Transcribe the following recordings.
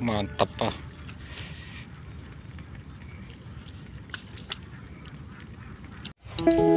mantap pak. ya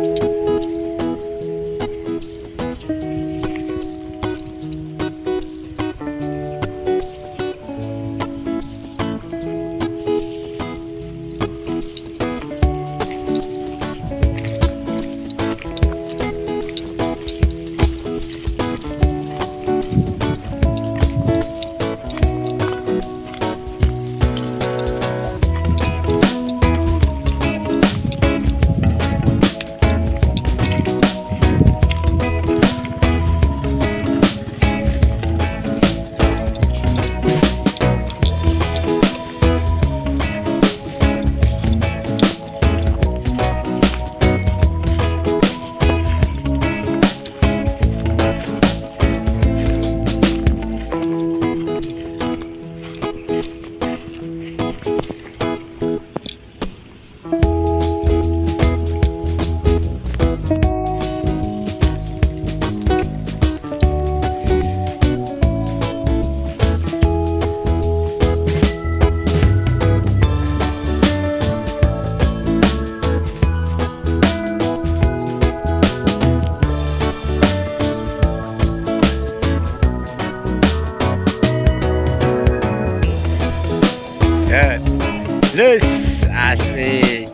lus asik.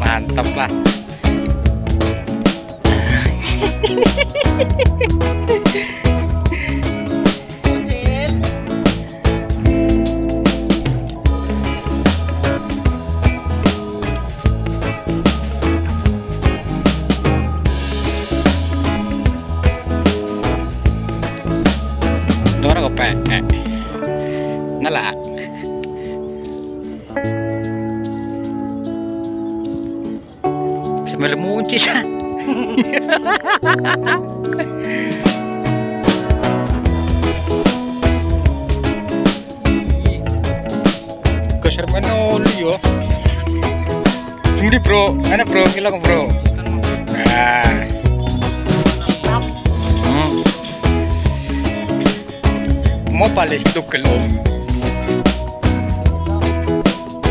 Mantap lah Nala. Bisa melemunci siya. Kasar mana lu yo? Sumdi bro, mana bro? Hilang bro. Nah. Hmm. Mau balik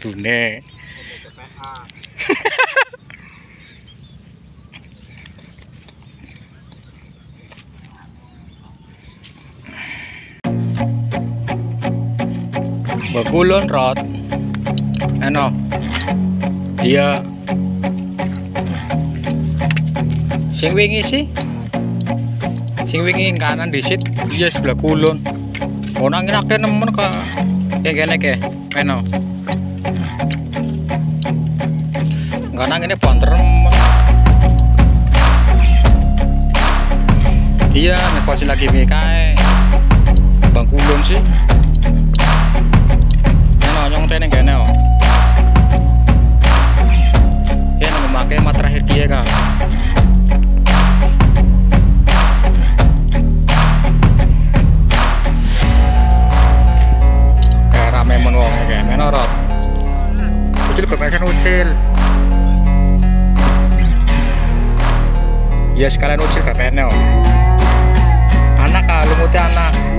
Dune. Bagulon rot. Ano? Iya. Sing wingi sih. Sing wingi kanan disit, iya sebelah kulon. Nangin akeh nemen ka. Kayak kene ke. Meno. Enggak nangin banter nemen. Iya, nek lagi mi kae. Bang kulon sih. Ano, yung teneng kene oh. Yan, memakai mat terakhir dia kak. Ucil. Ya sekalian ucil gak pene oh. Anak kak, lu anak.